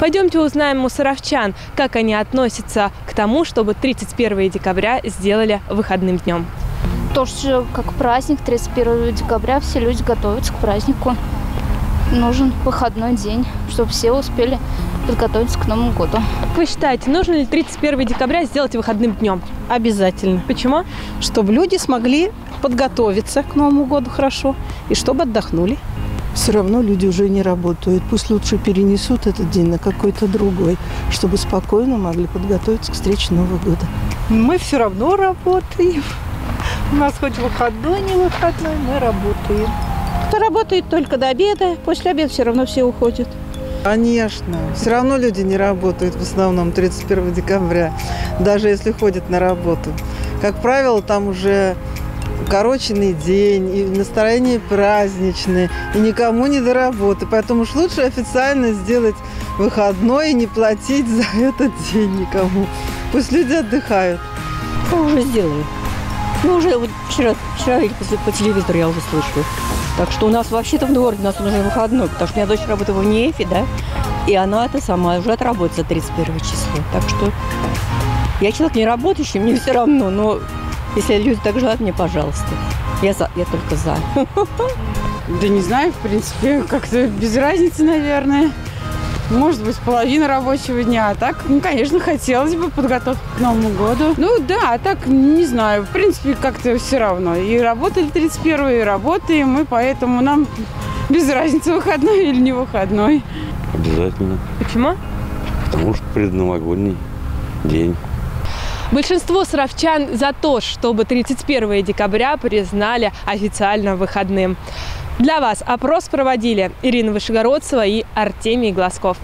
Пойдемте узнаем у саровчан, как они относятся к тому, чтобы 31 декабря сделали выходным днем. Тоже как праздник, 31 декабря все люди готовятся к празднику. Нужен выходной день, чтобы все успели подготовиться к Новому году. Как вы считаете, нужно ли 31 декабря сделать выходным днем? Обязательно. Почему? Чтобы люди смогли подготовиться к Новому году хорошо и чтобы отдохнули. Все равно люди уже не работают. Пусть лучше перенесут этот день на какой-то другой, чтобы спокойно могли подготовиться к встрече Нового года. Мы все равно работаем. У нас хоть выходной, не выходной, мы работаем. Кто работает только до обеда, после обеда все равно все уходят. Конечно. Все равно люди не работают в основном 31 декабря, даже если ходят на работу. Как правило, там уже укороченный день, и настроение праздничное, и никому не до работы. Поэтому уж лучше официально сделать выходной и не платить за этот день никому. Пусть люди отдыхают. Мы уже сделали. Мы уже вот вчера, вчера или после, по телевизору я уже слышала. Так что у нас вообще-то в городе у нас уже выходной, потому что у меня дочь работает в УНИЭФе, да, и она это сама уже отработает за 31 число. Так что я человек не работающий, мне все равно, но если люди так желают, мне пожалуйста. Я, за, я только за. Да не знаю, в принципе, как-то без разницы, наверное. Может быть, половина рабочего дня. А так, ну, конечно, хотелось бы подготовку к Новому году. Ну да, а так, не знаю, в принципе, как-то все равно. И работали 31 и работаем, и поэтому нам без разницы, выходной или не выходной. Обязательно. Почему? Потому что предновогодний день. Большинство саровчан за то, чтобы 31 декабря признали официально выходным. Для вас опрос проводили Ирина Вышегородцева и Артемий Глазков.